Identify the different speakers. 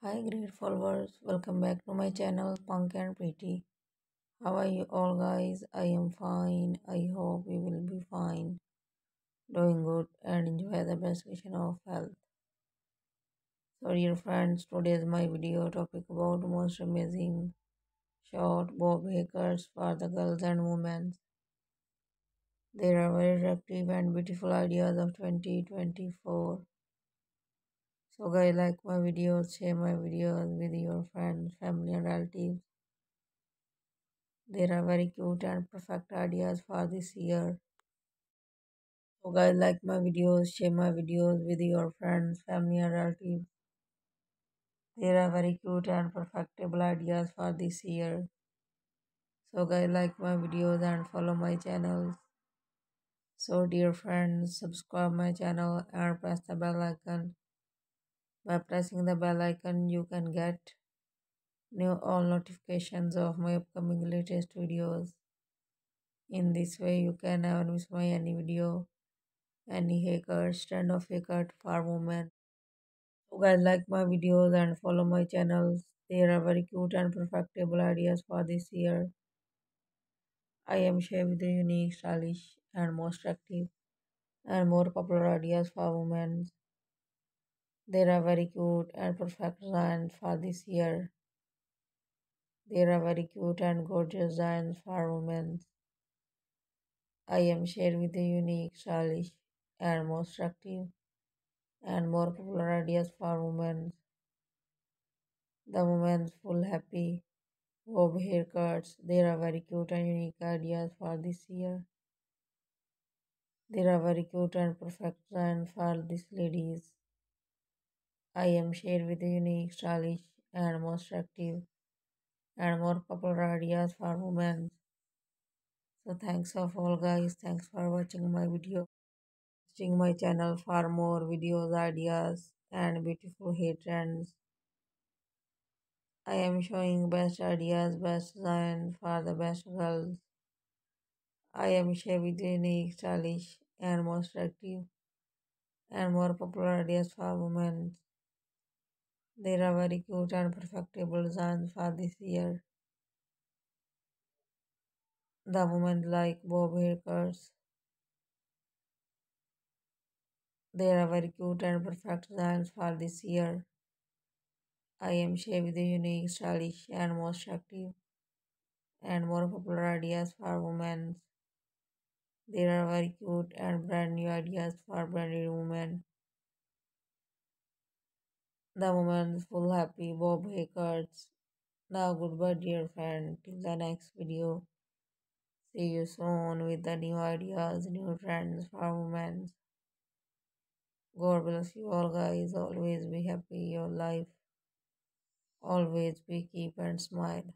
Speaker 1: Hi great followers, welcome back to my channel Punk and Pretty. How are you all guys? I am fine. I hope you will be fine, doing good and enjoy the best vision of health. So dear friends, today is my video topic about most amazing short bob haircuts for the girls and women. There are very attractive and beautiful ideas of 2024. So guys like my videos, share my videos with your friends, family and relatives. There are very cute and perfect ideas for this year. So guys like my videos, share my videos with your friends, family and relatives. There are very cute and perfectable ideas for this year. So guys like my videos and follow my channels. So dear friends, subscribe my channel and press the bell icon by pressing the bell icon, you can get new all notifications of my upcoming latest videos. In this way, you can never miss my any video, any haircut, stand of haircut for women. So guys, like my videos and follow my channels. There are very cute and perfectable ideas for this year. I am sharing with the unique, stylish, and most attractive and more popular ideas for women. There are very cute and perfect designs for this year. There are very cute and gorgeous designs for women. I am shared with the unique, stylish, and most attractive and more popular ideas for women. The women's full happy bob haircuts. There are very cute and unique ideas for this year. There are very cute and perfect designs for these ladies. I am shared with the unique, stylish, and most attractive and more popular ideas for women. So thanks of all guys. Thanks for watching my video. Visiting my channel for more videos, ideas, and beautiful hair trends. I am showing best ideas, best design for the best girls. I am sharing with unique, stylish, and most attractive and more popular ideas for women. There are very cute and perfectable designs for this year. The women like bob haircuts. There are very cute and perfect designs for this year. I am sharing the unique, stylish, and most attractive and more popular ideas for women. There are very cute and brand new ideas for branded women. The woman's full happy bob haircuts. Now goodbye dear friend. Till the next video. See you soon with the new ideas, new trends for women. God bless you all guys. Always be happy your life. Always be keep and smile.